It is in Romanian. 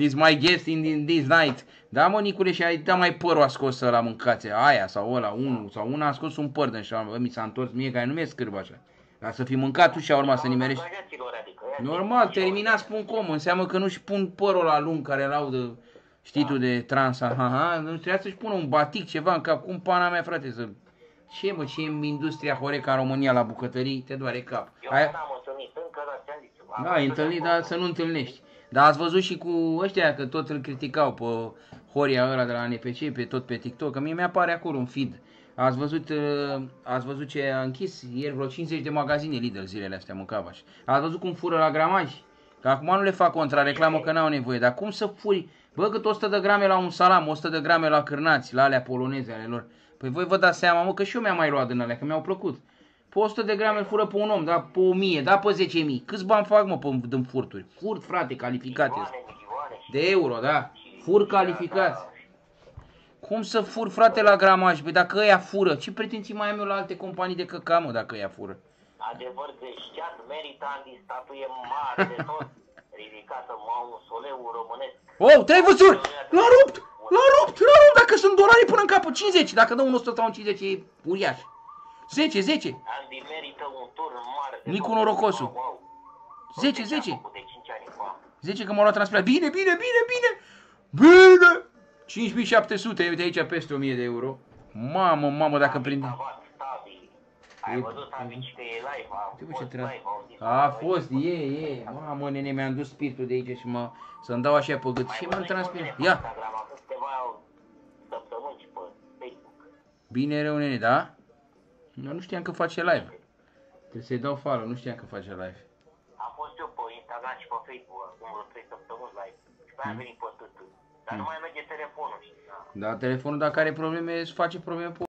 This my guest in this night. Da, mă, Nicule, și ai dat mai părul a scos la mâncație, aia sau ăla, unul, sau una a scos un păr din și mi s-a întors mie, care nu mi-e scârbă așa. Dar să fi mâncat tu și a urmat să nimerești. Angajaților, adică. ăia Normal, ce- terminați.com, înseamnă că nu-și pun părul la lung care erau de, știi tu, de trans, ha, ha, nu trebuia să-și pună un batic, ceva în cap, cum pana mea, frate, să... Ce, mă, ce e în industria Horeca în România la bucătării, te doare cap. Eu Aia... n-am întâlnit încă, dar ți-am zis. am Da, ai văzut întâlnit, acolo. dar să nu întâlnești. Dar ați văzut și cu ăștia, că tot îl criticau pe Horia ăla de la NPC, pe tot pe TikTok, că mie mi-apare acolo un feed. Ați văzut, uh, ați văzut ce a închis ieri vreo 50 de magazine Lidl zilele astea, mâncava și. Ați văzut cum fură la gramaj? Că acum nu le fac contrareclamă că n-au nevoie, dar cum să furi? Bă, cât 100 de grame la un salam, 100 de grame la cârnați, la alea poloneze ale lor. Păi voi vă dați seama, mă, că și eu mi-am mai luat din alea, că mi-au plăcut. Pe 100 de grame îl fură pe un om, da, pe 1000, da, pe 10.000. Câți bani fac, mă, pe, din furturi? Furt, frate, calificate. Milioane, milioane și- De euro, da. și- Fur da, calificați. da. Cum să fur, frate, la gramaj? Păi dacă ăia fură, ce pretenții mai am eu la alte companii de căca, mă, dacă ăia fură? Adevăr greșeat, merită Andy statuie mare de tot, ridicată mausoleul românesc. Oh, trei văzuri! L-a rupt! L-a rupt! L-a rupt! Dacă sunt dolari până în capul 50, dacă dă un 100 sau un 50 e uriaș. 10, 10, Andy merită un turn mare de Nicu tot. Norocosu. Wow, wow. 10, Tot ce a 10. făcut De 5 ani, wow. 10 că m-au luat transpirat. Bine, bine, bine, bine! Bine! 5700, uite aici peste 1000 de euro. Mamă, mamă, dacă Tavi, prinde. Tavat, Tavi. Ai E- văzut Tavi că e live, a Uite, bă, ce fost treabă. live, au zis, A "Băi, fost, e, e. Mamă, nene, mi-am dus spiritul de aici și mă, să-mi dau așa pe gât. mai Și văzut m-am și transpirat. unde pe Ia, Instagram, acum câteva săptămâni și pe Facebook. bine rău, nene, da? Eu nu știam că face live. Trebuie să-i dau follow, nu știam că face live. Am fost eu pe Instagram și pe Facebook acum vreo 3 săptămâni live. Și pe aia a venit pe tâtul. Dar nu mai merge telefonul și da. Dar telefonul, dacă are probleme, îți face probleme pe